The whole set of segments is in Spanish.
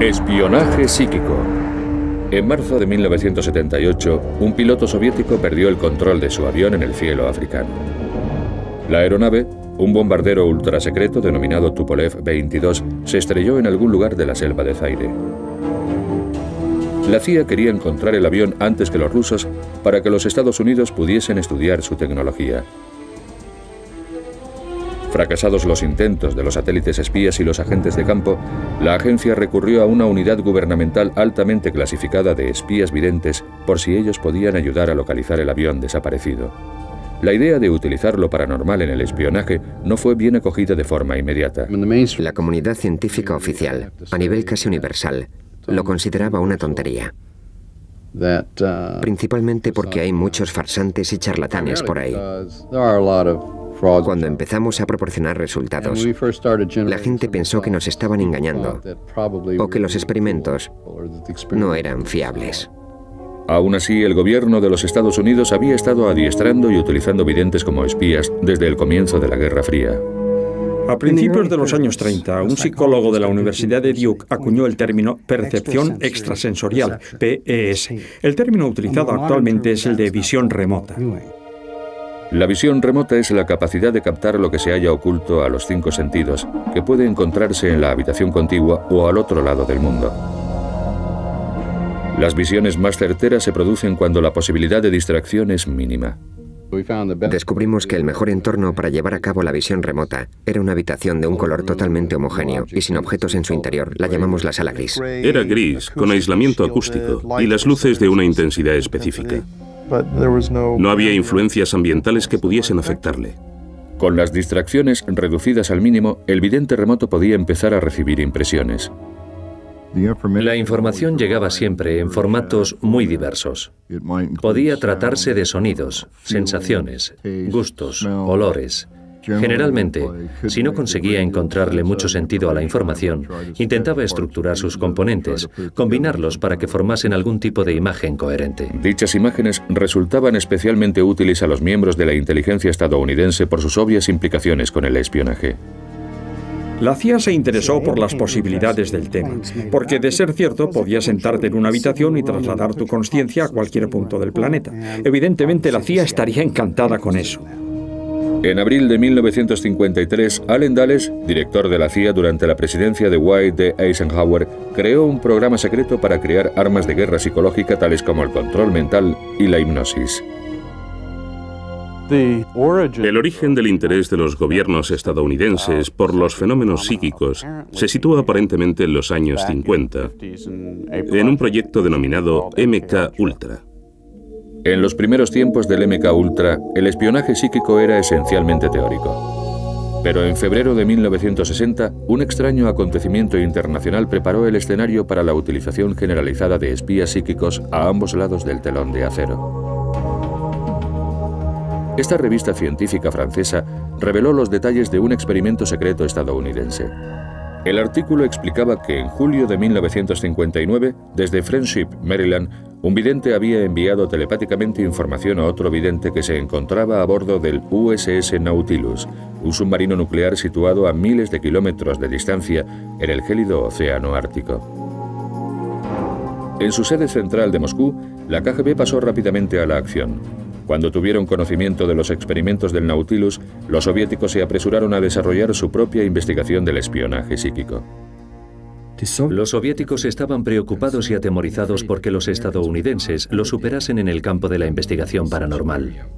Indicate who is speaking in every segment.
Speaker 1: Espionaje psíquico. En marzo de 1978, un piloto soviético perdió el control de su avión en el cielo africano. La aeronave, un bombardero ultrasecreto denominado Tupolev 22, se estrelló en algún lugar de la selva de Zaire. La CIA quería encontrar el avión antes que los rusos para que los Estados Unidos pudiesen estudiar su tecnología. Fracasados los intentos de los satélites espías y los agentes de campo, la agencia recurrió a una unidad gubernamental altamente clasificada de espías videntes por si ellos podían ayudar a localizar el avión desaparecido. La idea de utilizar lo paranormal en el espionaje no fue bien acogida de forma inmediata.
Speaker 2: La comunidad científica oficial, a nivel casi universal, lo consideraba una tontería. Principalmente porque hay muchos farsantes y charlatanes por ahí. Cuando empezamos a proporcionar resultados, la gente pensó que nos estaban engañando o que los experimentos no eran fiables.
Speaker 1: Aún así, el gobierno de los Estados Unidos había estado adiestrando y utilizando videntes como espías desde el comienzo de la Guerra Fría.
Speaker 3: A principios de los años 30, un psicólogo de la Universidad de Duke acuñó el término percepción extrasensorial, PES. El término utilizado actualmente es el de visión remota.
Speaker 1: La visión remota es la capacidad de captar lo que se haya oculto a los cinco sentidos, que puede encontrarse en la habitación contigua o al otro lado del mundo. Las visiones más certeras se producen cuando la posibilidad de distracción es mínima.
Speaker 2: Descubrimos que el mejor entorno para llevar a cabo la visión remota era una habitación de un color totalmente homogéneo y sin objetos en su interior. La llamamos la sala gris.
Speaker 4: Era gris, con aislamiento acústico y las luces de una intensidad específica. No había influencias ambientales que pudiesen afectarle.
Speaker 1: Con las distracciones reducidas al mínimo, el vidente remoto podía empezar a recibir impresiones.
Speaker 5: La información llegaba siempre en formatos muy diversos. Podía tratarse de sonidos, sensaciones, gustos, olores, Generalmente, si no conseguía encontrarle mucho sentido a la información, intentaba estructurar sus componentes, combinarlos para que formasen algún tipo de imagen coherente.
Speaker 1: Dichas imágenes resultaban especialmente útiles a los miembros de la inteligencia estadounidense por sus obvias implicaciones con el espionaje.
Speaker 3: La CIA se interesó por las posibilidades del tema, porque de ser cierto podías sentarte en una habitación y trasladar tu conciencia a cualquier punto del planeta. Evidentemente la CIA estaría encantada con eso.
Speaker 1: En abril de 1953, Allen Dulles, director de la CIA durante la presidencia de Dwight D. Eisenhower, creó un programa secreto para crear armas de guerra psicológica tales como el control mental y la hipnosis.
Speaker 4: El origen del interés de los gobiernos estadounidenses por los fenómenos psíquicos se sitúa aparentemente en los años 50, en un proyecto denominado MK Ultra.
Speaker 1: En los primeros tiempos del MK Ultra, el espionaje psíquico era esencialmente teórico. Pero en febrero de 1960, un extraño acontecimiento internacional preparó el escenario para la utilización generalizada de espías psíquicos a ambos lados del telón de acero. Esta revista científica francesa reveló los detalles de un experimento secreto estadounidense. El artículo explicaba que en julio de 1959, desde Friendship, Maryland, un vidente había enviado telepáticamente información a otro vidente que se encontraba a bordo del USS Nautilus, un submarino nuclear situado a miles de kilómetros de distancia en el gélido Océano Ártico. En su sede central de Moscú, la KGB pasó rápidamente a la acción. Cuando tuvieron conocimiento de los experimentos del Nautilus, los soviéticos se apresuraron a desarrollar su propia investigación del espionaje psíquico.
Speaker 5: Los soviéticos estaban preocupados y atemorizados porque los estadounidenses lo superasen en el campo de la investigación paranormal.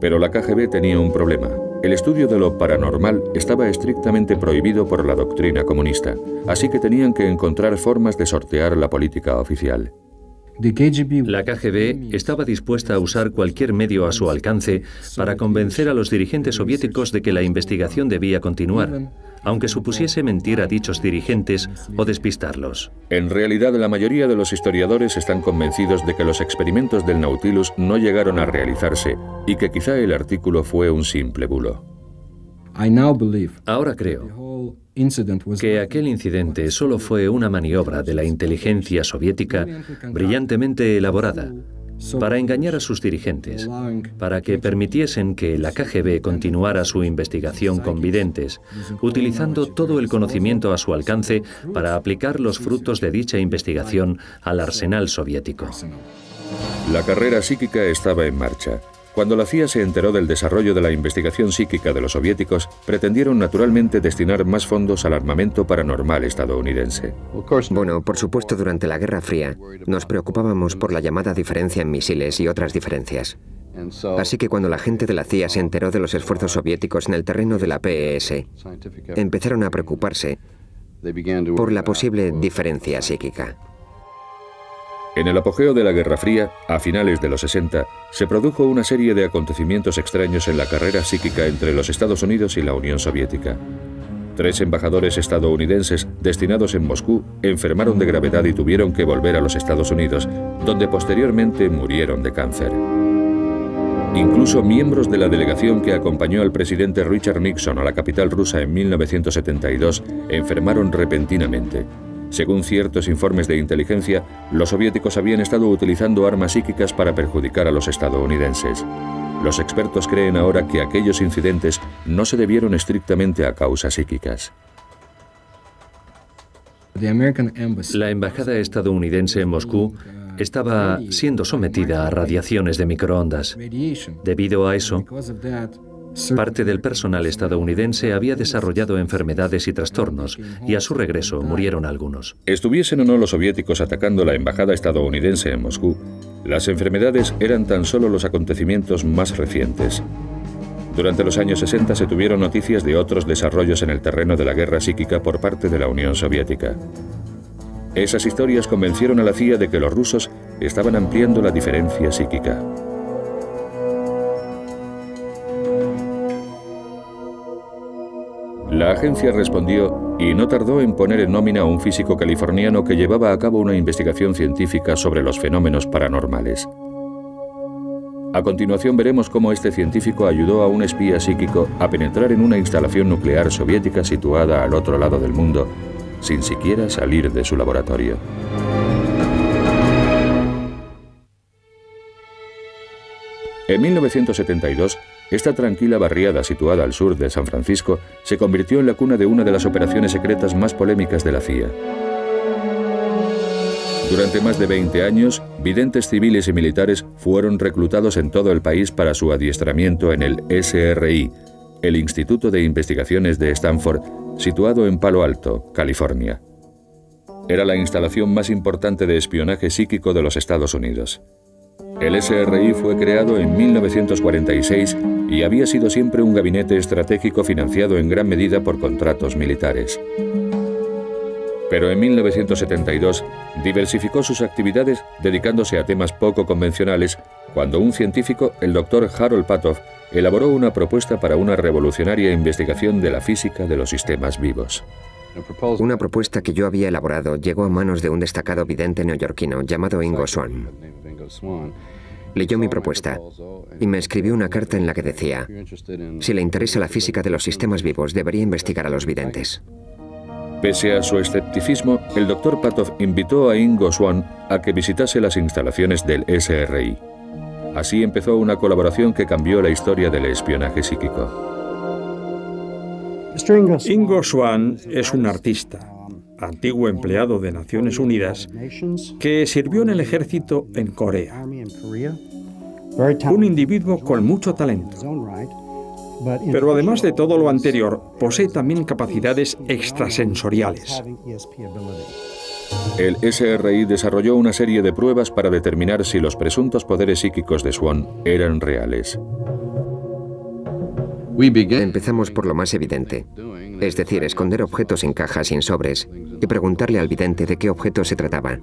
Speaker 1: Pero la KGB tenía un problema. El estudio de lo paranormal estaba estrictamente prohibido por la doctrina comunista, así que tenían que encontrar formas de sortear la política oficial.
Speaker 5: La KGB estaba dispuesta a usar cualquier medio a su alcance para convencer a los dirigentes soviéticos de que la investigación debía continuar, aunque supusiese mentir a dichos dirigentes o despistarlos.
Speaker 1: En realidad, la mayoría de los historiadores están convencidos de que los experimentos del Nautilus no llegaron a realizarse y que quizá el artículo fue un simple bulo.
Speaker 5: Ahora creo que aquel incidente solo fue una maniobra de la inteligencia soviética brillantemente elaborada, para engañar a sus dirigentes, para que permitiesen que la KGB continuara su investigación con videntes, utilizando todo el conocimiento a su alcance para aplicar los frutos de dicha investigación al arsenal soviético.
Speaker 1: La carrera psíquica estaba en marcha. Cuando la CIA se enteró del desarrollo de la investigación psíquica de los soviéticos, pretendieron naturalmente destinar más fondos al armamento paranormal estadounidense.
Speaker 2: Bueno, por supuesto, durante la Guerra Fría nos preocupábamos por la llamada diferencia en misiles y otras diferencias. Así que cuando la gente de la CIA se enteró de los esfuerzos soviéticos en el terreno de la PES, empezaron a preocuparse por la posible diferencia psíquica.
Speaker 1: En el apogeo de la Guerra Fría, a finales de los 60, se produjo una serie de acontecimientos extraños en la carrera psíquica entre los Estados Unidos y la Unión Soviética. Tres embajadores estadounidenses destinados en Moscú enfermaron de gravedad y tuvieron que volver a los Estados Unidos, donde posteriormente murieron de cáncer. Incluso miembros de la delegación que acompañó al presidente Richard Nixon a la capital rusa en 1972 enfermaron repentinamente. Según ciertos informes de inteligencia, los soviéticos habían estado utilizando armas psíquicas para perjudicar a los estadounidenses. Los expertos creen ahora que aquellos incidentes no se debieron estrictamente a causas psíquicas.
Speaker 5: La embajada estadounidense en Moscú estaba siendo sometida a radiaciones de microondas. Debido a eso, Parte del personal estadounidense había desarrollado enfermedades y trastornos, y a su regreso murieron algunos.
Speaker 1: Estuviesen o no los soviéticos atacando la embajada estadounidense en Moscú, las enfermedades eran tan solo los acontecimientos más recientes. Durante los años 60 se tuvieron noticias de otros desarrollos en el terreno de la guerra psíquica por parte de la Unión Soviética. Esas historias convencieron a la CIA de que los rusos estaban ampliando la diferencia psíquica. La agencia respondió y no tardó en poner en nómina a un físico californiano que llevaba a cabo una investigación científica sobre los fenómenos paranormales. A continuación veremos cómo este científico ayudó a un espía psíquico a penetrar en una instalación nuclear soviética situada al otro lado del mundo, sin siquiera salir de su laboratorio. En 1972, esta tranquila barriada situada al sur de San Francisco se convirtió en la cuna de una de las operaciones secretas más polémicas de la CIA. Durante más de 20 años, videntes civiles y militares fueron reclutados en todo el país para su adiestramiento en el SRI, el Instituto de Investigaciones de Stanford, situado en Palo Alto, California. Era la instalación más importante de espionaje psíquico de los Estados Unidos. El SRI fue creado en 1946 y había sido siempre un gabinete estratégico financiado en gran medida por contratos militares. Pero en 1972 diversificó sus actividades dedicándose a temas poco convencionales cuando un científico, el doctor Harold Patoff, elaboró una propuesta para una revolucionaria investigación de la física de los sistemas vivos.
Speaker 2: Una propuesta que yo había elaborado llegó a manos de un destacado vidente neoyorquino llamado Ingo Swan. Leyó mi propuesta y me escribió una carta en la que decía, si le interesa la física de los sistemas vivos, debería investigar a los videntes.
Speaker 1: Pese a su escepticismo, el doctor Patoff invitó a Ingo Swan a que visitase las instalaciones del SRI. Así empezó una colaboración que cambió la historia del espionaje psíquico.
Speaker 3: Ingo Swan es un artista, antiguo empleado de Naciones Unidas, que sirvió en el ejército en Corea. Un individuo con mucho talento. Pero además de todo lo anterior, posee también capacidades extrasensoriales.
Speaker 1: El SRI desarrolló una serie de pruebas para determinar si los presuntos poderes psíquicos de Swan eran reales.
Speaker 2: Empezamos por lo más evidente, es decir, esconder objetos en cajas y en sobres y preguntarle al vidente de qué objeto se trataba.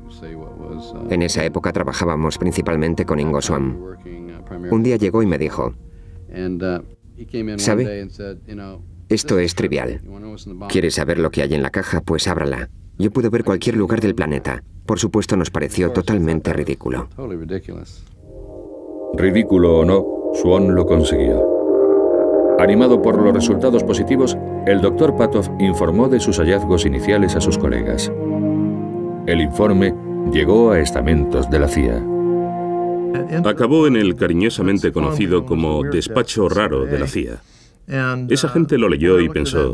Speaker 2: En esa época trabajábamos principalmente con Ingo Swan. Un día llegó y me dijo, ¿sabe? Esto es trivial. ¿Quieres saber lo que hay en la caja? Pues ábrala. Yo puedo ver cualquier lugar del planeta. Por supuesto nos pareció totalmente ridículo.
Speaker 1: Ridículo o no, Swan lo consiguió. Animado por los resultados positivos, el doctor Patoff informó de sus hallazgos iniciales a sus colegas. El informe llegó a estamentos de la CIA.
Speaker 4: Acabó en el cariñosamente conocido como despacho raro de la CIA. Esa gente lo leyó y pensó,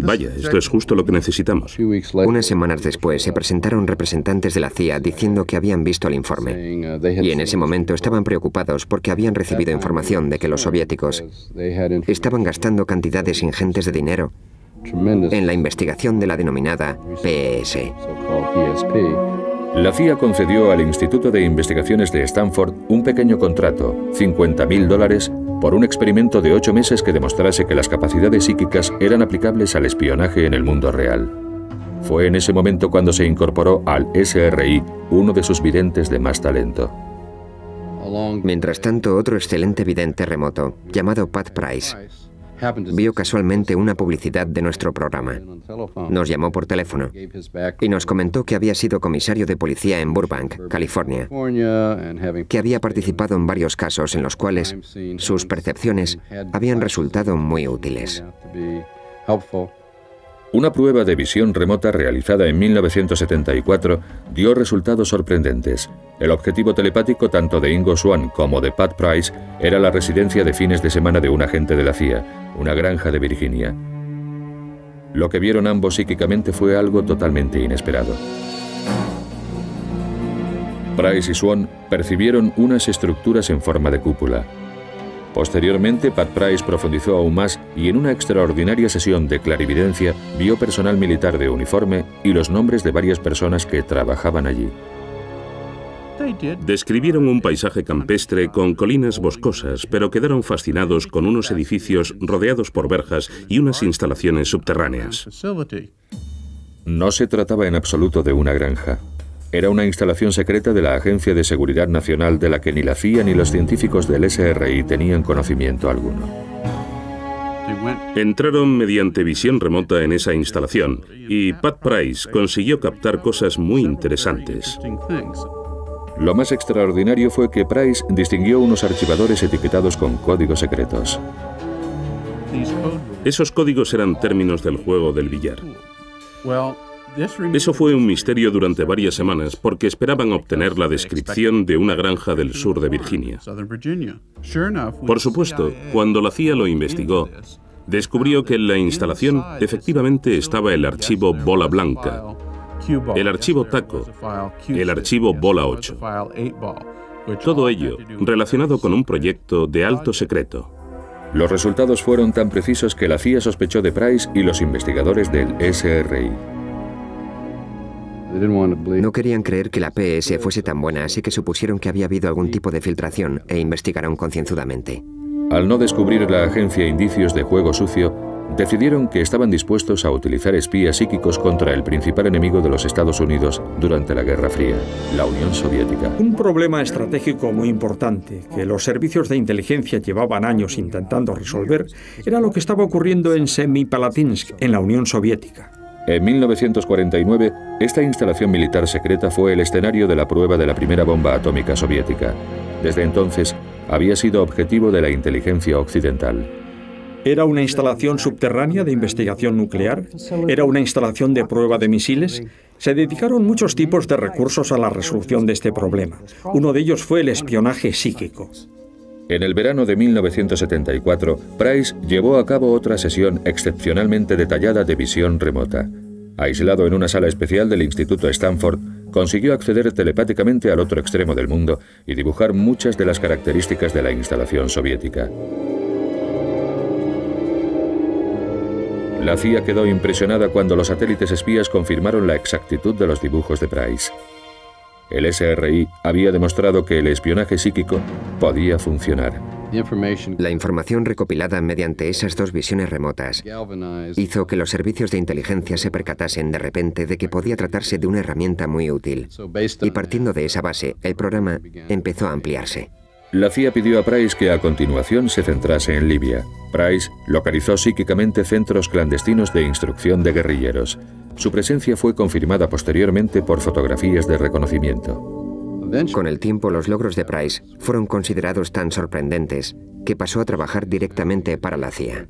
Speaker 4: vaya, esto es justo lo que necesitamos.
Speaker 2: Unas semanas después se presentaron representantes de la CIA diciendo que habían visto el informe. Y en ese momento estaban preocupados porque habían recibido información de que los soviéticos estaban gastando cantidades ingentes de dinero en la investigación de la denominada PES.
Speaker 1: La CIA concedió al Instituto de Investigaciones de Stanford un pequeño contrato, 50.000 dólares, por un experimento de ocho meses que demostrase que las capacidades psíquicas eran aplicables al espionaje en el mundo real. Fue en ese momento cuando se incorporó al SRI uno de sus videntes de más talento.
Speaker 2: Mientras tanto, otro excelente vidente remoto, llamado Pat Price, vio casualmente una publicidad de nuestro programa. Nos llamó por teléfono y nos comentó que había sido comisario de policía en Burbank, California, que había participado en varios casos en los cuales sus percepciones habían resultado muy útiles.
Speaker 1: Una prueba de visión remota realizada en 1974 dio resultados sorprendentes. El objetivo telepático tanto de Ingo Swan como de Pat Price era la residencia de fines de semana de un agente de la CIA, una granja de Virginia. Lo que vieron ambos psíquicamente fue algo totalmente inesperado. Price y Swan percibieron unas estructuras en forma de cúpula. Posteriormente, Pat Price profundizó aún más y en una extraordinaria sesión de clarividencia vio personal militar de uniforme y los nombres de varias personas que trabajaban allí.
Speaker 4: Describieron un paisaje campestre con colinas boscosas, pero quedaron fascinados con unos edificios rodeados por verjas y unas instalaciones subterráneas.
Speaker 1: No se trataba en absoluto de una granja. Era una instalación secreta de la Agencia de Seguridad Nacional de la que ni la CIA ni los científicos del SRI tenían conocimiento alguno.
Speaker 4: Entraron mediante visión remota en esa instalación y Pat Price consiguió captar cosas muy interesantes.
Speaker 1: Lo más extraordinario fue que Price distinguió unos archivadores etiquetados con códigos secretos.
Speaker 4: Esos códigos eran términos del juego del billar. Eso fue un misterio durante varias semanas porque esperaban obtener la descripción de una granja del sur de Virginia. Por supuesto, cuando la CIA lo investigó, descubrió que en la instalación efectivamente estaba el archivo Bola Blanca, el archivo TACO, el archivo Bola 8. Todo ello relacionado con un proyecto de alto secreto.
Speaker 1: Los resultados fueron tan precisos que la CIA sospechó de Price y los investigadores del SRI.
Speaker 2: No querían creer que la PS fuese tan buena, así que supusieron que había habido algún tipo de filtración e investigaron concienzudamente.
Speaker 1: Al no descubrir la agencia indicios de juego sucio, decidieron que estaban dispuestos a utilizar espías psíquicos contra el principal enemigo de los Estados Unidos durante la Guerra Fría, la Unión Soviética.
Speaker 3: Un problema estratégico muy importante que los servicios de inteligencia llevaban años intentando resolver era lo que estaba ocurriendo en Semipalatinsk, en la Unión Soviética.
Speaker 1: En 1949, esta instalación militar secreta fue el escenario de la prueba de la primera bomba atómica soviética. Desde entonces, había sido objetivo de la inteligencia occidental.
Speaker 3: ¿Era una instalación subterránea de investigación nuclear? ¿Era una instalación de prueba de misiles? Se dedicaron muchos tipos de recursos a la resolución de este problema. Uno de ellos fue el espionaje psíquico.
Speaker 1: En el verano de 1974, Price llevó a cabo otra sesión excepcionalmente detallada de visión remota. Aislado en una sala especial del Instituto Stanford, consiguió acceder telepáticamente al otro extremo del mundo y dibujar muchas de las características de la instalación soviética. La CIA quedó impresionada cuando los satélites espías confirmaron la exactitud de los dibujos de Price. El SRI había demostrado que el espionaje psíquico podía funcionar.
Speaker 2: La información recopilada mediante esas dos visiones remotas hizo que los servicios de inteligencia se percatasen de repente de que podía tratarse de una herramienta muy útil. Y partiendo de esa base, el programa empezó a ampliarse.
Speaker 1: La CIA pidió a Price que a continuación se centrase en Libia. Price localizó psíquicamente centros clandestinos de instrucción de guerrilleros. Su presencia fue confirmada posteriormente por fotografías de reconocimiento.
Speaker 2: Con el tiempo, los logros de Price fueron considerados tan sorprendentes que pasó a trabajar directamente para la CIA.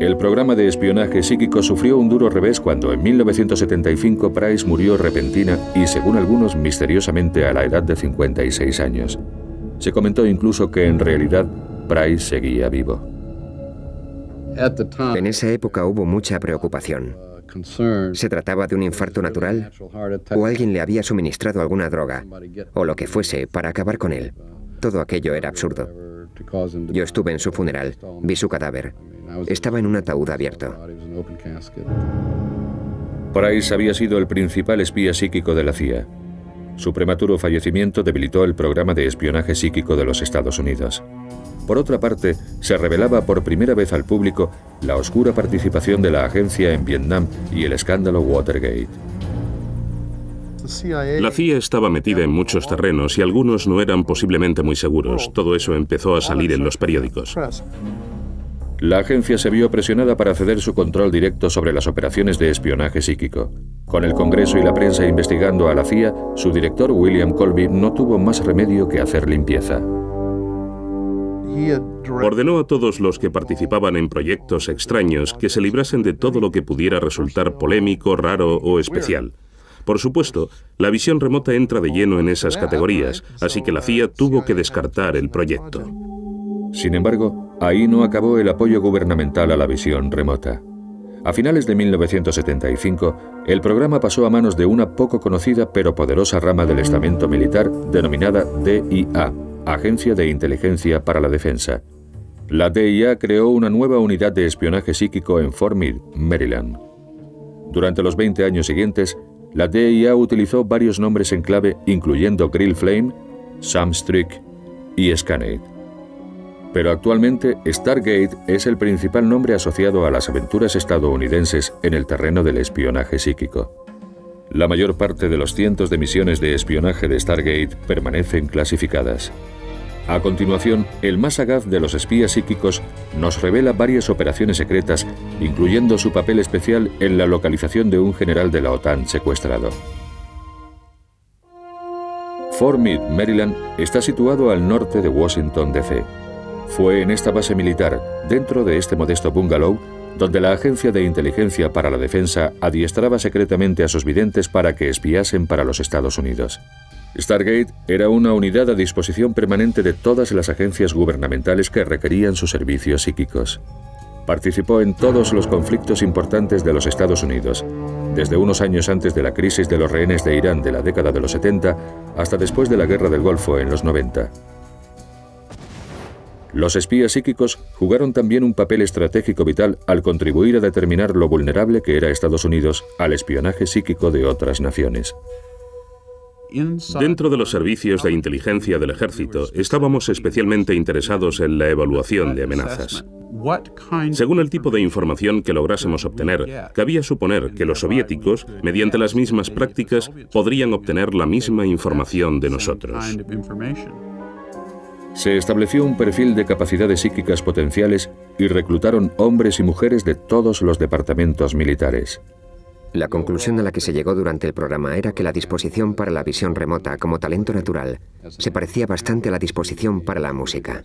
Speaker 1: El programa de espionaje psíquico sufrió un duro revés cuando en 1975 Price murió repentina y, según algunos, misteriosamente a la edad de 56 años. Se comentó incluso que en realidad Price seguía vivo.
Speaker 2: En esa época hubo mucha preocupación. ¿Se trataba de un infarto natural? ¿O alguien le había suministrado alguna droga? O lo que fuese para acabar con él. Todo aquello era absurdo. Yo estuve en su funeral, vi su cadáver. Estaba en un ataúd abierto.
Speaker 1: Price había sido el principal espía psíquico de la CIA. Su prematuro fallecimiento debilitó el programa de espionaje psíquico de los Estados Unidos. Por otra parte, se revelaba por primera vez al público la oscura participación de la agencia en Vietnam y el escándalo Watergate.
Speaker 4: La CIA estaba metida en muchos terrenos y algunos no eran posiblemente muy seguros. Todo eso empezó a salir en los periódicos.
Speaker 1: La agencia se vio presionada para ceder su control directo sobre las operaciones de espionaje psíquico. Con el Congreso y la prensa investigando a la CIA, su director William Colby no tuvo más remedio que hacer limpieza.
Speaker 4: Ordenó a todos los que participaban en proyectos extraños que se librasen de todo lo que pudiera resultar polémico, raro o especial. Por supuesto, la visión remota entra de lleno en esas categorías, así que la CIA tuvo que descartar el proyecto.
Speaker 1: Sin embargo, ahí no acabó el apoyo gubernamental a la visión remota. A finales de 1975, el programa pasó a manos de una poco conocida pero poderosa rama del estamento militar denominada DIA, Agencia de Inteligencia para la Defensa. La DIA creó una nueva unidad de espionaje psíquico en Fort Meade, Maryland. Durante los 20 años siguientes, la DIA utilizó varios nombres en clave incluyendo Grill Flame, Sam Strick y Scanate. Pero actualmente Stargate es el principal nombre asociado a las aventuras estadounidenses en el terreno del espionaje psíquico. La mayor parte de los cientos de misiones de espionaje de Stargate permanecen clasificadas. A continuación, el más sagaz de los espías psíquicos nos revela varias operaciones secretas, incluyendo su papel especial en la localización de un general de la OTAN secuestrado. Fort Meade, Maryland, está situado al norte de Washington, D.C. Fue en esta base militar, dentro de este modesto bungalow, donde la Agencia de Inteligencia para la Defensa adiestraba secretamente a sus videntes para que espiasen para los Estados Unidos. Stargate era una unidad a disposición permanente de todas las agencias gubernamentales que requerían sus servicios psíquicos. Participó en todos los conflictos importantes de los Estados Unidos, desde unos años antes de la crisis de los rehenes de Irán de la década de los 70 hasta después de la Guerra del Golfo en los 90. Los espías psíquicos jugaron también un papel estratégico vital al contribuir a determinar lo vulnerable que era Estados Unidos al espionaje psíquico de otras naciones.
Speaker 4: Dentro de los servicios de inteligencia del ejército, estábamos especialmente interesados en la evaluación de amenazas. Según el tipo de información que lográsemos obtener, cabía suponer que los soviéticos, mediante las mismas prácticas, podrían obtener la misma información de nosotros.
Speaker 1: Se estableció un perfil de capacidades psíquicas potenciales y reclutaron hombres y mujeres de todos los departamentos militares.
Speaker 2: La conclusión a la que se llegó durante el programa era que la disposición para la visión remota como talento natural se parecía bastante a la disposición para la música.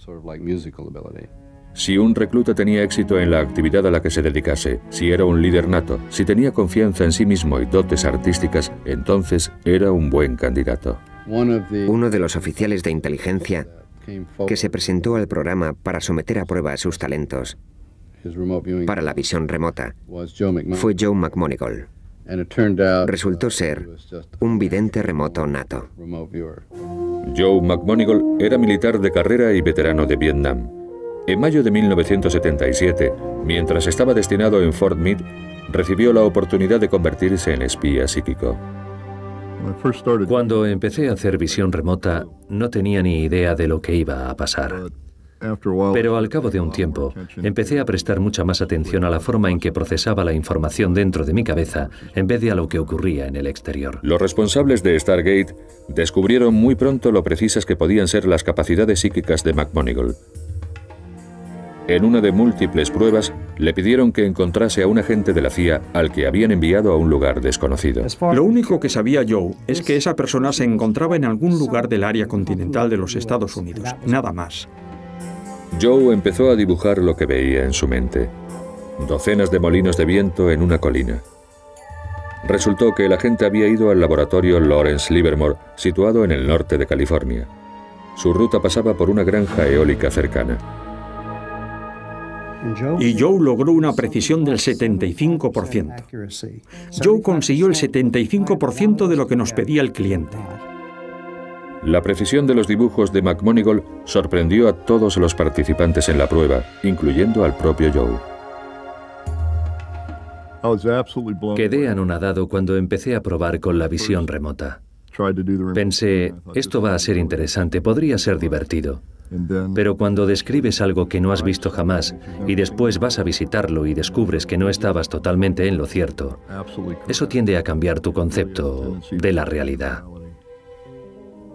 Speaker 1: Si un recluta tenía éxito en la actividad a la que se dedicase, si era un líder nato, si tenía confianza en sí mismo y dotes artísticas, entonces era un buen candidato.
Speaker 2: Uno de los oficiales de inteligencia que se presentó al programa para someter a prueba sus talentos para la visión remota fue Joe McMonigal. Resultó ser un vidente remoto nato.
Speaker 1: Joe McMonigal era militar de carrera y veterano de Vietnam. En mayo de 1977, mientras estaba destinado en Fort Meade, recibió la oportunidad de convertirse en espía psíquico.
Speaker 5: Cuando empecé a hacer visión remota, no tenía ni idea de lo que iba a pasar. Pero al cabo de un tiempo, empecé a prestar mucha más atención a la forma en que procesaba la información dentro de mi cabeza en vez de a lo que ocurría en el exterior.
Speaker 1: Los responsables de Stargate descubrieron muy pronto lo precisas que podían ser las capacidades psíquicas de McMonigal. En una de múltiples pruebas, le pidieron que encontrase a un agente de la CIA al que habían enviado a un lugar desconocido.
Speaker 3: Lo único que sabía Joe es que esa persona se encontraba en algún lugar del área continental de los Estados Unidos, nada más.
Speaker 1: Joe empezó a dibujar lo que veía en su mente. docenas de molinos de viento en una colina. Resultó que el agente había ido al laboratorio Lawrence Livermore, situado en el norte de California. Su ruta pasaba por una granja eólica cercana.
Speaker 3: Y Joe logró una precisión del 75%. Joe consiguió el 75% de lo que nos pedía el cliente.
Speaker 1: La precisión de los dibujos de McMonigal sorprendió a todos los participantes en la prueba, incluyendo al propio Joe.
Speaker 5: Quedé anonadado cuando empecé a probar con la visión remota. Pensé, esto va a ser interesante, podría ser divertido. Pero cuando describes algo que no has visto jamás y después vas a visitarlo y descubres que no estabas totalmente en lo cierto, eso tiende a cambiar tu concepto de la realidad.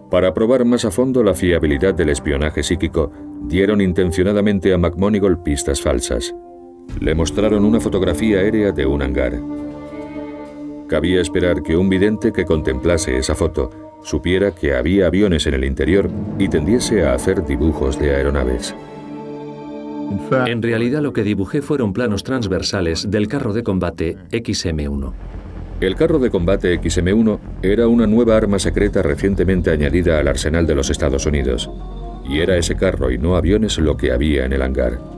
Speaker 1: Para probar más a fondo la fiabilidad del espionaje psíquico, dieron intencionadamente a McMonigal pistas falsas. Le mostraron una fotografía aérea de un hangar. Cabía esperar que un vidente que contemplase esa foto supiera que había aviones en el interior y tendiese a hacer dibujos de aeronaves.
Speaker 5: En realidad lo que dibujé fueron planos transversales del carro de combate XM-1.
Speaker 1: El carro de combate XM-1 era una nueva arma secreta recientemente añadida al arsenal de los Estados Unidos. Y era ese carro y no aviones lo que había en el hangar.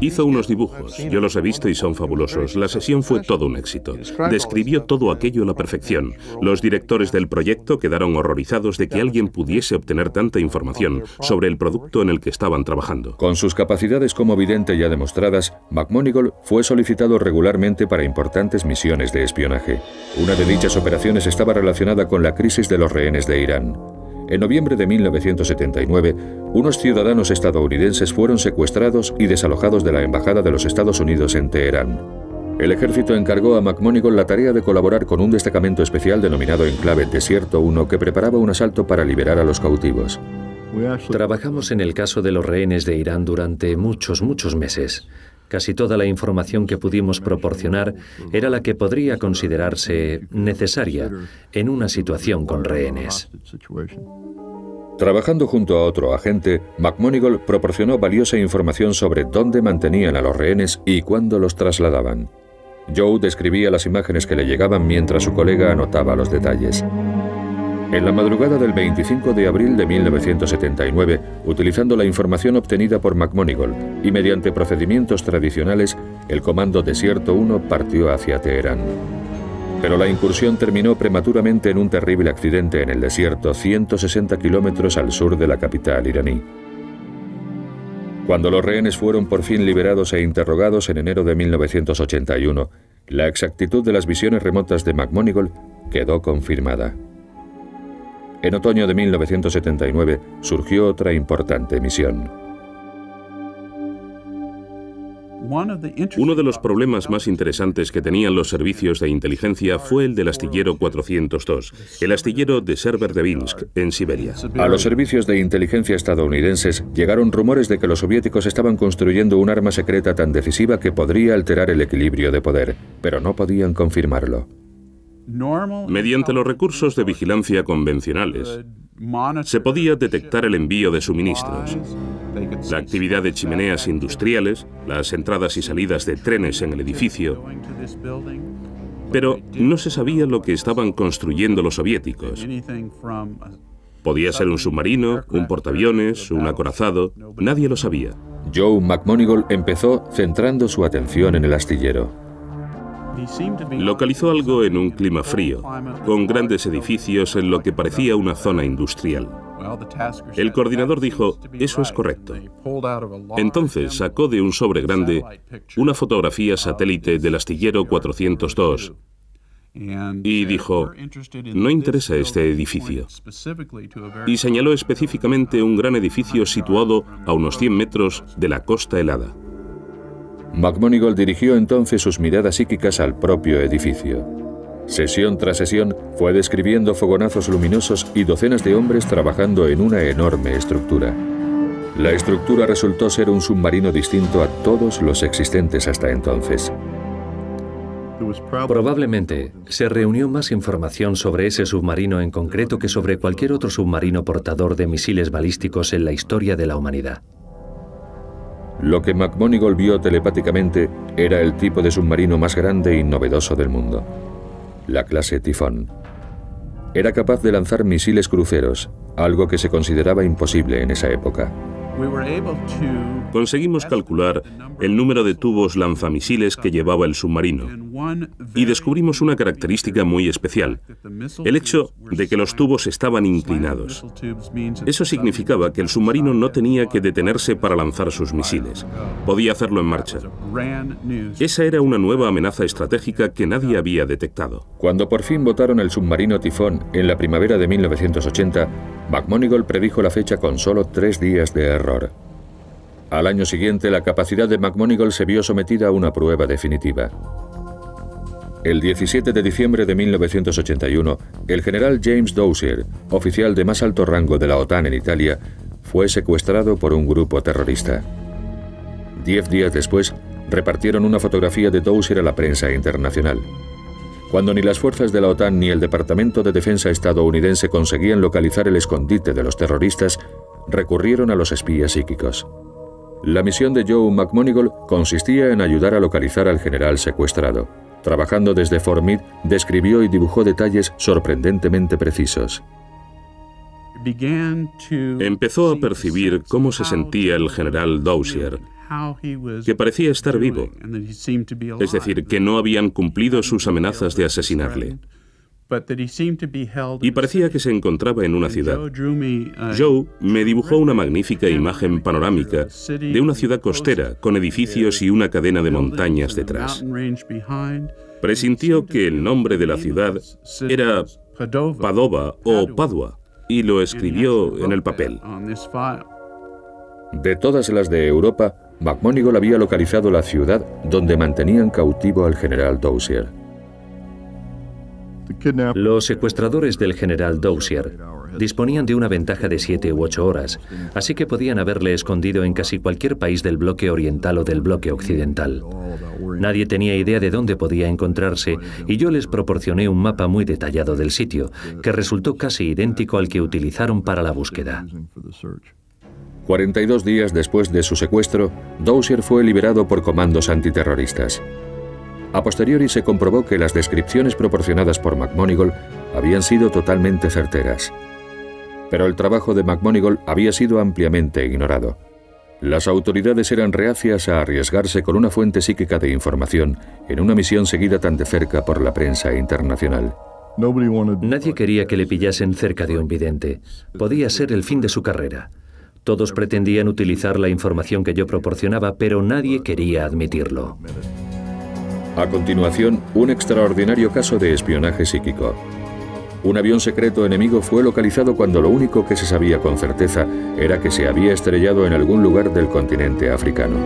Speaker 4: Hizo unos dibujos, yo los he visto y son fabulosos. La sesión fue todo un éxito. Describió todo aquello a la perfección. Los directores del proyecto quedaron horrorizados de que alguien pudiese obtener tanta información sobre el producto en el que estaban trabajando.
Speaker 1: Con sus capacidades como vidente ya demostradas, McMonigal fue solicitado regularmente para importantes misiones de espionaje. Una de dichas operaciones estaba relacionada con la crisis de los rehenes de Irán. En noviembre de 1979, unos ciudadanos estadounidenses fueron secuestrados y desalojados de la Embajada de los Estados Unidos en Teherán. El ejército encargó a McMonigal la tarea de colaborar con un destacamento especial denominado Enclave Desierto 1 que preparaba un asalto para liberar a los cautivos.
Speaker 5: Trabajamos en el caso de los rehenes de Irán durante muchos, muchos meses. Casi toda la información que pudimos proporcionar era la que podría considerarse necesaria en una situación con rehenes.
Speaker 1: Trabajando junto a otro agente, McMonigal proporcionó valiosa información sobre dónde mantenían a los rehenes y cuándo los trasladaban. Joe describía las imágenes que le llegaban mientras su colega anotaba los detalles. En la madrugada del 25 de abril de 1979, utilizando la información obtenida por McMonigal y mediante procedimientos tradicionales, el Comando Desierto 1 partió hacia Teherán. Pero la incursión terminó prematuramente en un terrible accidente en el desierto, 160 kilómetros al sur de la capital iraní. Cuando los rehenes fueron por fin liberados e interrogados en enero de 1981, la exactitud de las visiones remotas de McMonigal quedó confirmada. En otoño de 1979 surgió otra importante misión.
Speaker 4: Uno de los problemas más interesantes que tenían los servicios de inteligencia fue el del astillero 402, el astillero de Severodvinsk, en Siberia.
Speaker 1: A los servicios de inteligencia estadounidenses llegaron rumores de que los soviéticos estaban construyendo un arma secreta tan decisiva que podría alterar el equilibrio de poder, pero no podían confirmarlo.
Speaker 4: Mediante los recursos de vigilancia convencionales, se podía detectar el envío de suministros, la actividad de chimeneas industriales, las entradas y salidas de trenes en el edificio, pero no se sabía lo que estaban construyendo los soviéticos. Podía ser un submarino, un portaaviones, un acorazado, nadie lo sabía.
Speaker 1: Joe McMonigal empezó centrando su atención en el astillero.
Speaker 4: Localizó algo en un clima frío, con grandes edificios en lo que parecía una zona industrial. El coordinador dijo, eso es correcto. Entonces sacó de un sobre grande una fotografía satélite del astillero 402 y dijo, no interesa este edificio. Y señaló específicamente un gran edificio situado a unos 100 metros de la costa helada.
Speaker 1: McMonigal dirigió entonces sus miradas psíquicas al propio edificio. Sesión tras sesión fue describiendo fogonazos luminosos y docenas de hombres trabajando en una enorme estructura. La estructura resultó ser un submarino distinto a todos los existentes hasta entonces.
Speaker 5: Probablemente se reunió más información sobre ese submarino en concreto que sobre cualquier otro submarino portador de misiles balísticos en la historia de la humanidad.
Speaker 1: Lo que McMonigal vio telepáticamente era el tipo de submarino más grande y novedoso del mundo, la clase Tifón. Era capaz de lanzar misiles cruceros, algo que se consideraba imposible en esa época.
Speaker 4: Conseguimos calcular el número de tubos lanzamisiles que llevaba el submarino y descubrimos una característica muy especial, el hecho de que los tubos estaban inclinados. Eso significaba que el submarino no tenía que detenerse para lanzar sus misiles, podía hacerlo en marcha. Esa era una nueva amenaza estratégica que nadie había detectado.
Speaker 1: Cuando por fin votaron el submarino Tifón en la primavera de 1980, McMonigal predijo la fecha con solo tres días de error. Al año siguiente, la capacidad de McMonigal se vio sometida a una prueba definitiva. El 17 de diciembre de 1981, el general James Dozier, oficial de más alto rango de la OTAN en Italia, fue secuestrado por un grupo terrorista. Diez días después, repartieron una fotografía de Dozier a la prensa internacional. Cuando ni las fuerzas de la OTAN ni el Departamento de Defensa estadounidense conseguían localizar el escondite de los terroristas, recurrieron a los espías psíquicos. La misión de Joe McMonigal consistía en ayudar a localizar al general secuestrado. Trabajando desde Fort Meade, describió y dibujó detalles sorprendentemente precisos.
Speaker 4: Empezó a percibir cómo se sentía el general Dozier, que parecía estar vivo, es decir, que no habían cumplido sus amenazas de asesinarle. Y parecía que se encontraba en una ciudad. Joe me dibujó una magnífica imagen panorámica de una ciudad costera con edificios y una cadena de montañas detrás. Presintió que el nombre de la ciudad era Padova o Padua y lo escribió en el papel.
Speaker 1: De todas las de Europa, McMonigal había localizado la ciudad donde mantenían cautivo al general Dozier.
Speaker 5: Los secuestradores del general Dozier disponían de una ventaja de siete u ocho horas, así que podían haberle escondido en casi cualquier país del bloque oriental o del bloque occidental. Nadie tenía idea de dónde podía encontrarse y yo les proporcioné un mapa muy detallado del sitio, que resultó casi idéntico al que utilizaron para la búsqueda.
Speaker 1: 42 días después de su secuestro, Dozier fue liberado por comandos antiterroristas. A posteriori se comprobó que las descripciones proporcionadas por McMonigal habían sido totalmente certeras. Pero el trabajo de McMonigal había sido ampliamente ignorado. Las autoridades eran reacias a arriesgarse con una fuente psíquica de información en una misión seguida tan de cerca por la prensa internacional.
Speaker 5: Nadie quería que le pillasen cerca de un vidente. Podía ser el fin de su carrera. Todos pretendían utilizar la información que yo proporcionaba, pero nadie quería admitirlo.
Speaker 1: A continuación, un extraordinario caso de espionaje psíquico. Un avión secreto enemigo fue localizado cuando lo único que se sabía con certeza era que se había estrellado en algún lugar del continente africano.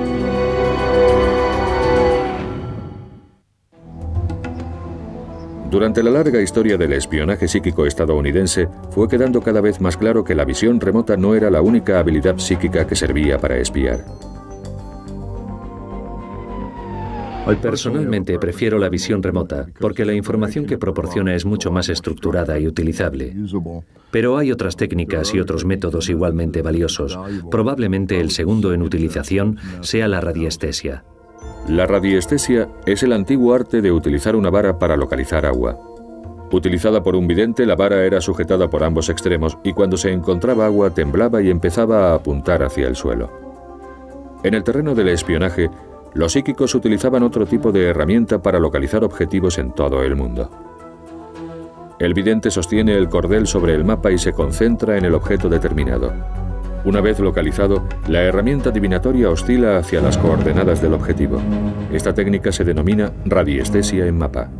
Speaker 1: Durante la larga historia del espionaje psíquico estadounidense, fue quedando cada vez más claro que la visión remota no era la única habilidad psíquica que servía para espiar.
Speaker 5: Personalmente prefiero la visión remota porque la información que proporciona es mucho más estructurada y utilizable. Pero hay otras técnicas y otros métodos igualmente valiosos. Probablemente el segundo en utilización sea la radiestesia.
Speaker 1: La radiestesia es el antiguo arte de utilizar una vara para localizar agua. Utilizada por un vidente, la vara era sujetada por ambos extremos y cuando se encontraba agua temblaba y empezaba a apuntar hacia el suelo. En el terreno del espionaje, los psíquicos utilizaban otro tipo de herramienta para localizar objetivos en todo el mundo. El vidente sostiene el cordel sobre el mapa y se concentra en el objeto determinado. Una vez localizado, la herramienta adivinatoria oscila hacia las coordenadas del objetivo. Esta técnica se denomina radiestesia en mapa.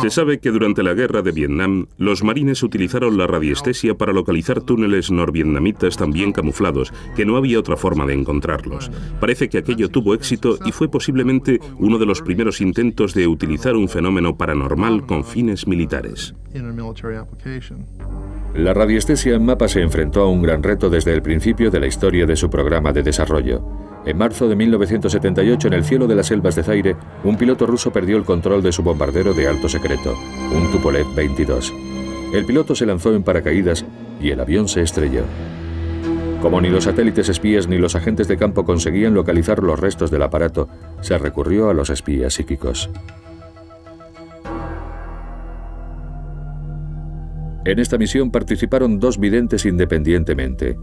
Speaker 4: Se sabe que durante la guerra de Vietnam, los marines utilizaron la radiestesia para localizar túneles norvietnamitas también camuflados, que no había otra forma de encontrarlos. Parece que aquello tuvo éxito y fue posiblemente uno de los primeros intentos de utilizar un fenómeno paranormal con fines militares.
Speaker 1: La radiestesia en mapa se enfrentó a un gran reto desde el principio de la historia de su programa de desarrollo. En marzo de 1978, en el cielo de las selvas de Zaire, un piloto ruso perdió el control de su bombardero de alto secreto, un Tupolev 22. El piloto se lanzó en paracaídas y el avión se estrelló. Como ni los satélites espías ni los agentes de campo conseguían localizar los restos del aparato, se recurrió a los espías psíquicos. En esta misión participaron dos videntes independientemente,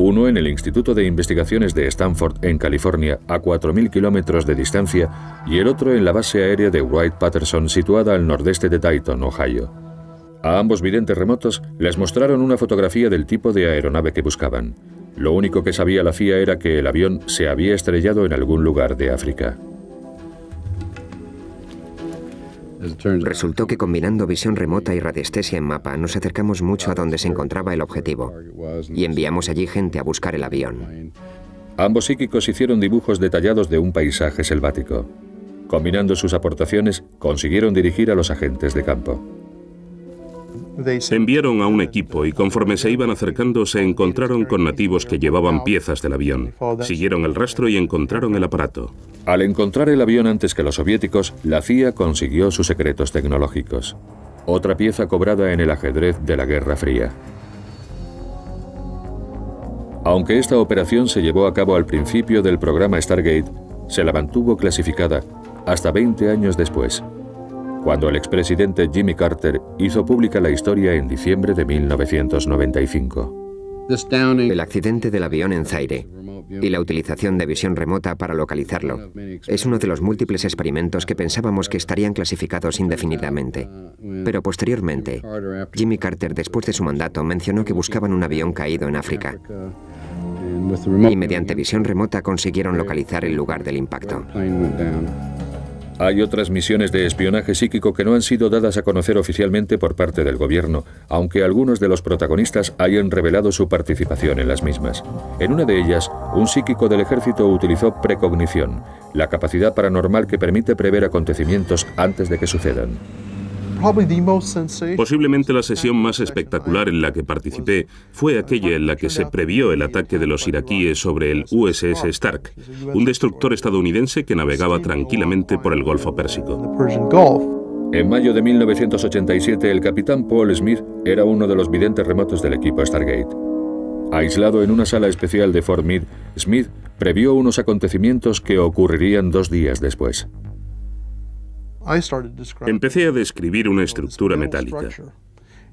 Speaker 1: uno en el Instituto de Investigaciones de Stanford, en California, a 4.000 kilómetros de distancia, y el otro en la base aérea de Wright-Patterson, situada al nordeste de Dayton, Ohio. A ambos videntes remotos les mostraron una fotografía del tipo de aeronave que buscaban. Lo único que sabía la CIA era que el avión se había estrellado en algún lugar de África.
Speaker 2: Resultó que combinando visión remota y radiestesia en mapa nos acercamos mucho a donde se encontraba el objetivo y enviamos allí gente a buscar el avión.
Speaker 1: Ambos psíquicos hicieron dibujos detallados de un paisaje selvático. Combinando sus aportaciones, consiguieron dirigir a los agentes de campo.
Speaker 4: Enviaron a un equipo y conforme se iban acercando se encontraron con nativos que llevaban piezas del avión. Siguieron el rastro y encontraron el aparato.
Speaker 1: Al encontrar el avión antes que los soviéticos, la CIA consiguió sus secretos tecnológicos. Otra pieza cobrada en el ajedrez de la Guerra Fría. Aunque esta operación se llevó a cabo al principio del programa Stargate, se la mantuvo clasificada hasta 20 años después cuando el expresidente Jimmy Carter hizo pública la historia en diciembre de 1995.
Speaker 2: El accidente del avión en Zaire y la utilización de visión remota para localizarlo es uno de los múltiples experimentos que pensábamos que estarían clasificados indefinidamente. Pero posteriormente, Jimmy Carter, después de su mandato, mencionó que buscaban un avión caído en África. Y mediante visión remota consiguieron localizar el lugar del impacto.
Speaker 1: Hay otras misiones de espionaje psíquico que no han sido dadas a conocer oficialmente por parte del gobierno, aunque algunos de los protagonistas hayan revelado su participación en las mismas. En una de ellas, un psíquico del ejército utilizó precognición, la capacidad paranormal que permite prever acontecimientos antes de que sucedan.
Speaker 4: Posiblemente la sesión más espectacular en la que participé fue aquella en la que se previó el ataque de los iraquíes sobre el USS Stark, un destructor estadounidense que navegaba tranquilamente por el Golfo Pérsico.
Speaker 1: En mayo de 1987, el capitán Paul Smith era uno de los videntes remotos del equipo Stargate. Aislado en una sala especial de Fort Meade, Smith previó unos acontecimientos que ocurrirían dos días después.
Speaker 4: Empecé a describir una estructura metálica.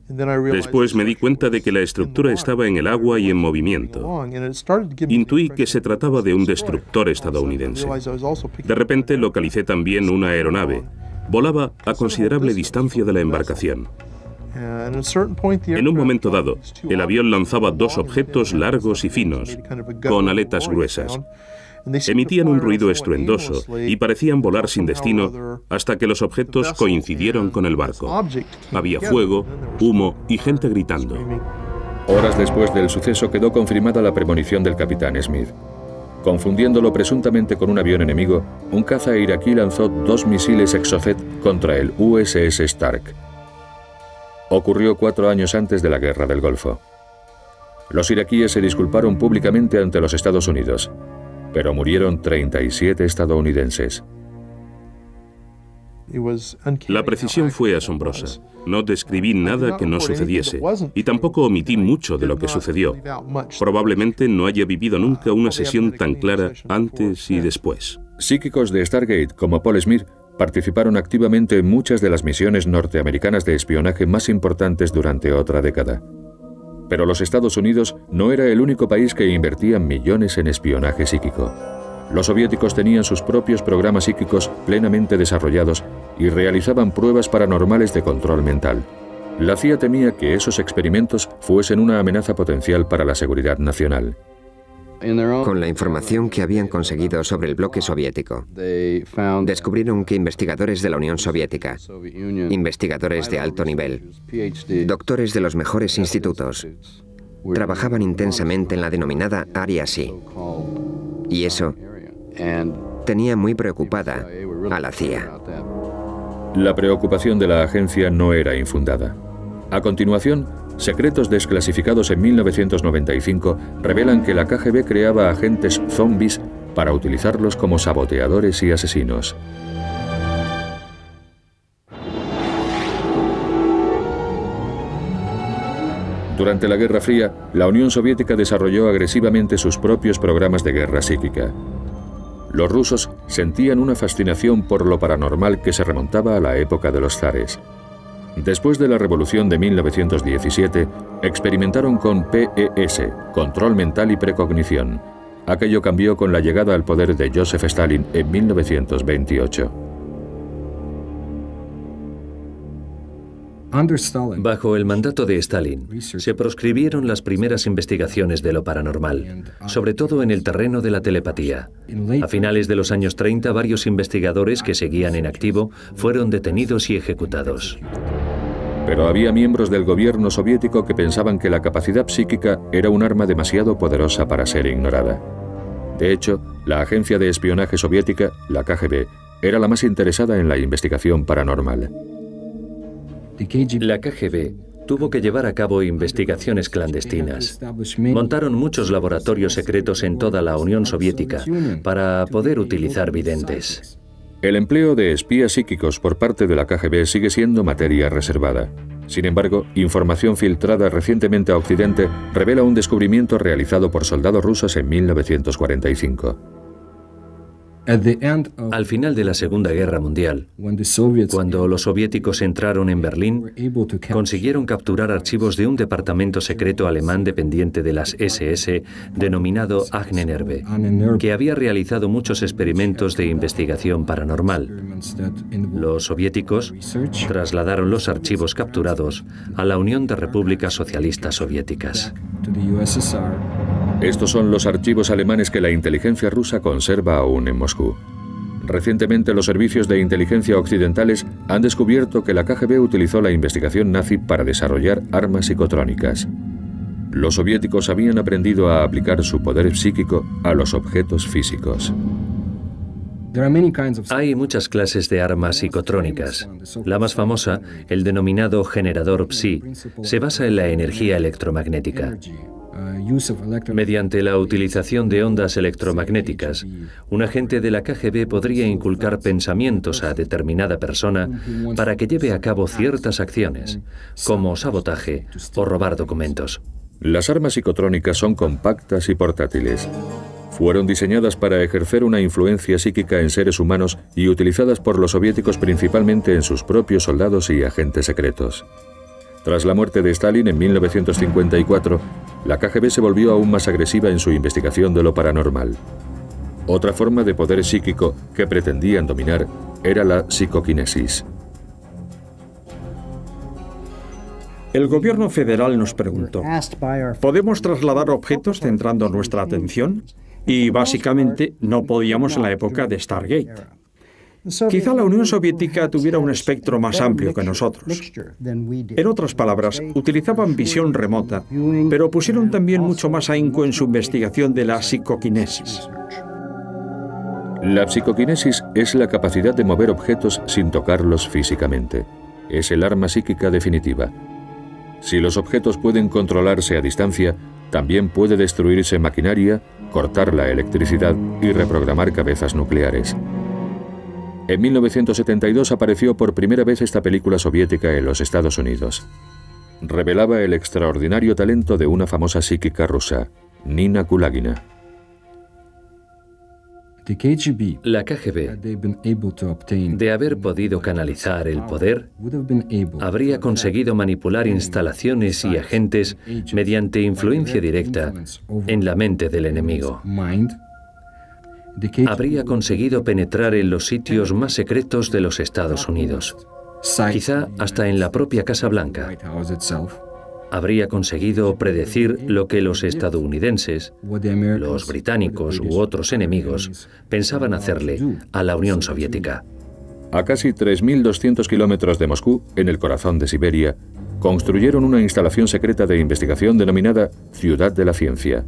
Speaker 4: Después me di cuenta de que la estructura estaba en el agua y en movimiento. Intuí que se trataba de un destructor estadounidense. De repente localicé también una aeronave. Volaba a considerable distancia de la embarcación. En un momento dado, el avión lanzaba dos objetos largos y finos, con aletas gruesas. Emitían un ruido estruendoso y parecían volar sin destino hasta que los objetos coincidieron con el barco. Había fuego, humo y gente gritando.
Speaker 1: Horas después del suceso quedó confirmada la premonición del capitán Smith. Confundiéndolo presuntamente con un avión enemigo, un caza iraquí lanzó dos misiles Exocet contra el USS Stark. Ocurrió cuatro años antes de la Guerra del Golfo. Los iraquíes se disculparon públicamente ante los Estados Unidos pero murieron 37 estadounidenses.
Speaker 4: La precisión fue asombrosa. No describí nada que no sucediese y tampoco omití mucho de lo que sucedió. Probablemente no haya vivido nunca una sesión tan clara antes y después.
Speaker 1: Psíquicos de Stargate como Paul Smith participaron activamente en muchas de las misiones norteamericanas de espionaje más importantes durante otra década. Pero los Estados Unidos no era el único país que invertía millones en espionaje psíquico. Los soviéticos tenían sus propios programas psíquicos plenamente desarrollados y realizaban pruebas paranormales de control mental. La CIA temía que esos experimentos fuesen una amenaza potencial para la seguridad nacional
Speaker 2: con la información que habían conseguido sobre el bloque soviético. Descubrieron que investigadores de la Unión Soviética, investigadores de alto nivel, doctores de los mejores institutos, trabajaban intensamente en la denominada área sí. Y eso tenía muy preocupada a la CIA.
Speaker 1: La preocupación de la agencia no era infundada. A continuación, Secretos desclasificados en 1995 revelan que la KGB creaba agentes zombies para utilizarlos como saboteadores y asesinos. Durante la Guerra Fría, la Unión Soviética desarrolló agresivamente sus propios programas de guerra psíquica. Los rusos sentían una fascinación por lo paranormal que se remontaba a la época de los zares. Después de la revolución de 1917, experimentaron con PES, control mental y precognición. Aquello cambió con la llegada al poder de Joseph Stalin en 1928.
Speaker 5: Bajo el mandato de Stalin, se proscribieron las primeras investigaciones de lo paranormal, sobre todo en el terreno de la telepatía. A finales de los años 30, varios investigadores que seguían en activo fueron detenidos y ejecutados.
Speaker 1: Pero había miembros del gobierno soviético que pensaban que la capacidad psíquica era un arma demasiado poderosa para ser ignorada. De hecho, la agencia de espionaje soviética, la KGB, era la más interesada en la investigación paranormal.
Speaker 5: La KGB tuvo que llevar a cabo investigaciones clandestinas. Montaron muchos laboratorios secretos en toda la Unión Soviética para poder utilizar videntes.
Speaker 1: El empleo de espías psíquicos por parte de la KGB sigue siendo materia reservada. Sin embargo, información filtrada recientemente a Occidente revela un descubrimiento realizado por soldados rusos en 1945.
Speaker 5: Al final de la Segunda Guerra Mundial, cuando los soviéticos entraron en Berlín, consiguieron capturar archivos de un departamento secreto alemán dependiente de las SS denominado Ahnenerbe, que había realizado muchos experimentos de investigación paranormal. Los soviéticos trasladaron los archivos capturados a la Unión de Repúblicas Socialistas Soviéticas.
Speaker 1: Estos son los archivos alemanes que la inteligencia rusa conserva aún en Moscú. Recientemente los servicios de inteligencia occidentales han descubierto que la KGB utilizó la investigación nazi para desarrollar armas psicotrónicas. Los soviéticos habían aprendido a aplicar su poder psíquico a los objetos físicos.
Speaker 5: Hay muchas clases de armas psicotrónicas. La más famosa, el denominado generador psi, se basa en la energía electromagnética. Mediante la utilización de ondas electromagnéticas, un agente de la KGB podría inculcar pensamientos a determinada persona para que lleve a cabo ciertas acciones, como sabotaje o robar documentos.
Speaker 1: Las armas psicotrónicas son compactas y portátiles. Fueron diseñadas para ejercer una influencia psíquica en seres humanos y utilizadas por los soviéticos principalmente en sus propios soldados y agentes secretos. Tras la muerte de Stalin en 1954, la KGB se volvió aún más agresiva en su investigación de lo paranormal. Otra forma de poder psíquico que pretendían dominar era la psicoquinesis.
Speaker 3: El gobierno federal nos preguntó, ¿podemos trasladar objetos centrando nuestra atención? Y básicamente no podíamos en la época de Stargate. Quizá la Unión Soviética tuviera un espectro más amplio que nosotros. En otras palabras, utilizaban visión remota, pero pusieron también mucho más ahínco en su investigación de la psicoquinesis.
Speaker 1: La psicoquinesis es la capacidad de mover objetos sin tocarlos físicamente. Es el arma psíquica definitiva. Si los objetos pueden controlarse a distancia, también puede destruirse maquinaria, cortar la electricidad y reprogramar cabezas nucleares. En 1972 apareció por primera vez esta película soviética en los Estados Unidos. Revelaba el extraordinario talento de una famosa psíquica rusa, Nina Kulagina.
Speaker 5: La KGB, de haber podido canalizar el poder, habría conseguido manipular instalaciones y agentes mediante influencia directa en la mente del enemigo habría conseguido penetrar en los sitios más secretos de los Estados Unidos, quizá hasta en la propia Casa Blanca. Habría conseguido predecir lo que los estadounidenses, los británicos u otros enemigos pensaban hacerle a la Unión Soviética.
Speaker 1: A casi 3.200 kilómetros de Moscú, en el corazón de Siberia, construyeron una instalación secreta de investigación denominada Ciudad de la Ciencia.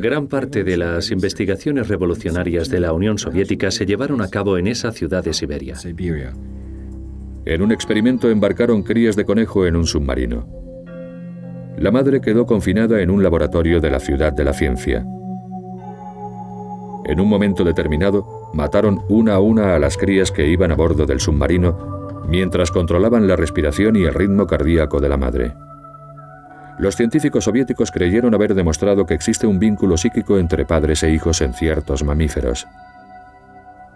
Speaker 5: Gran parte de las investigaciones revolucionarias de la Unión Soviética se llevaron a cabo en esa ciudad de Siberia.
Speaker 1: En un experimento embarcaron crías de conejo en un submarino. La madre quedó confinada en un laboratorio de la Ciudad de la Ciencia. En un momento determinado, mataron una a una a las crías que iban a bordo del submarino mientras controlaban la respiración y el ritmo cardíaco de la madre. Los científicos soviéticos creyeron haber demostrado que existe un vínculo psíquico entre padres e hijos en ciertos mamíferos.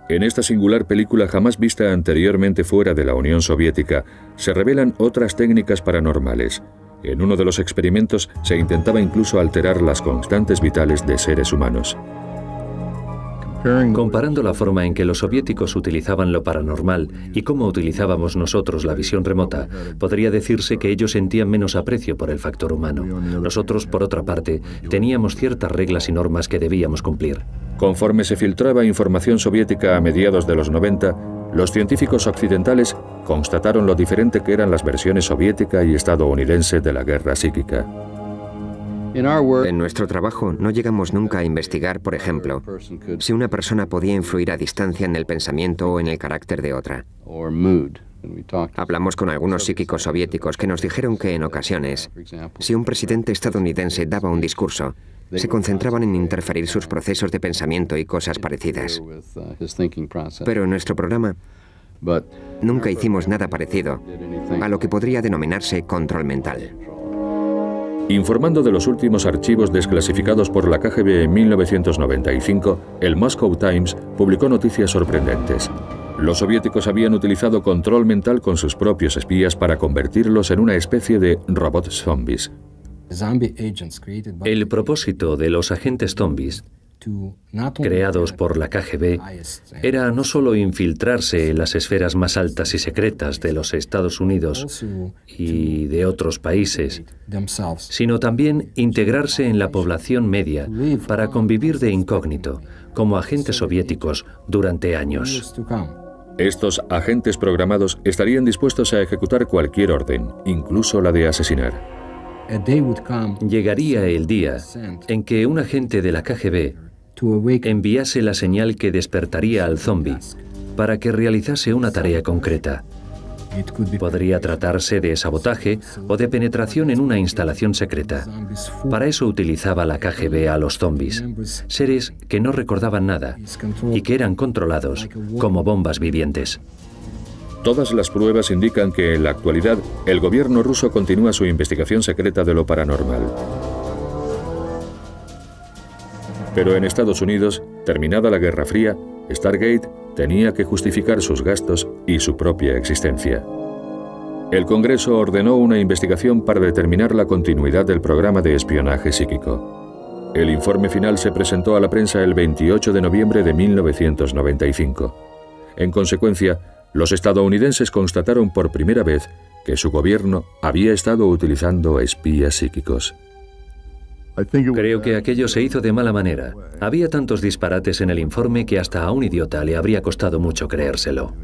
Speaker 1: En esta singular película jamás vista anteriormente fuera de la Unión Soviética, se revelan otras técnicas paranormales. En uno de los experimentos se intentaba incluso alterar las constantes vitales de seres humanos.
Speaker 5: Comparando la forma en que los soviéticos utilizaban lo paranormal y cómo utilizábamos nosotros la visión remota, podría decirse que ellos sentían menos aprecio por el factor humano. Nosotros, por otra parte, teníamos ciertas reglas y normas que debíamos cumplir.
Speaker 1: Conforme se filtraba información soviética a mediados de los 90, los científicos occidentales constataron lo diferente que eran las versiones soviética y estadounidense de la guerra psíquica.
Speaker 2: En nuestro trabajo no llegamos nunca a investigar, por ejemplo, si una persona podía influir a distancia en el pensamiento o en el carácter de otra. Hablamos con algunos psíquicos soviéticos que nos dijeron que en ocasiones, si un presidente estadounidense daba un discurso, se concentraban en interferir sus procesos de pensamiento y cosas parecidas. Pero en nuestro programa nunca hicimos nada parecido a lo que podría denominarse control mental.
Speaker 1: Informando de los últimos archivos desclasificados por la KGB en 1995, el Moscow Times publicó noticias sorprendentes. Los soviéticos habían utilizado control mental con sus propios espías para convertirlos en una especie de robots zombies.
Speaker 5: El propósito de los agentes zombies creados por la KGB era no solo infiltrarse en las esferas más altas y secretas de los Estados Unidos y de otros países, sino también integrarse en la población media para convivir de incógnito como agentes soviéticos durante años.
Speaker 1: Estos agentes programados estarían dispuestos a ejecutar cualquier orden, incluso la de asesinar.
Speaker 5: Llegaría el día en que un agente de la KGB enviase la señal que despertaría al zombie para que realizase una tarea concreta. Podría tratarse de sabotaje o de penetración en una instalación secreta. Para eso utilizaba la KGB a los zombies, seres que no recordaban nada y que eran controlados como bombas vivientes.
Speaker 1: Todas las pruebas indican que en la actualidad el gobierno ruso continúa su investigación secreta de lo paranormal. Pero en Estados Unidos, terminada la Guerra Fría, Stargate tenía que justificar sus gastos y su propia existencia. El Congreso ordenó una investigación para determinar la continuidad del programa de espionaje psíquico. El informe final se presentó a la prensa el 28 de noviembre de 1995. En consecuencia, los estadounidenses constataron por primera vez que su gobierno había estado utilizando espías psíquicos.
Speaker 5: Creo que aquello se hizo de mala manera. Había tantos disparates en el informe que hasta a un idiota le habría costado mucho creérselo.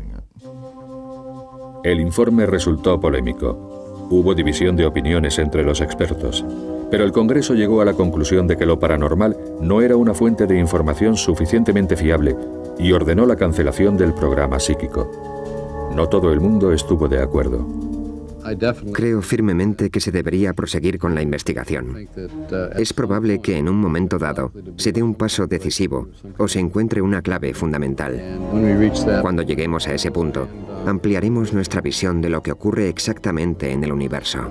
Speaker 1: El informe resultó polémico. Hubo división de opiniones entre los expertos. Pero el Congreso llegó a la conclusión de que lo paranormal no era una fuente de información suficientemente fiable y ordenó la cancelación del programa psíquico. No todo el mundo estuvo de acuerdo.
Speaker 2: Creo firmemente que se debería proseguir con la investigación. Es probable que en un momento dado se dé un paso decisivo o se encuentre una clave fundamental. Cuando lleguemos a ese punto, ampliaremos nuestra visión de lo que ocurre exactamente en el universo.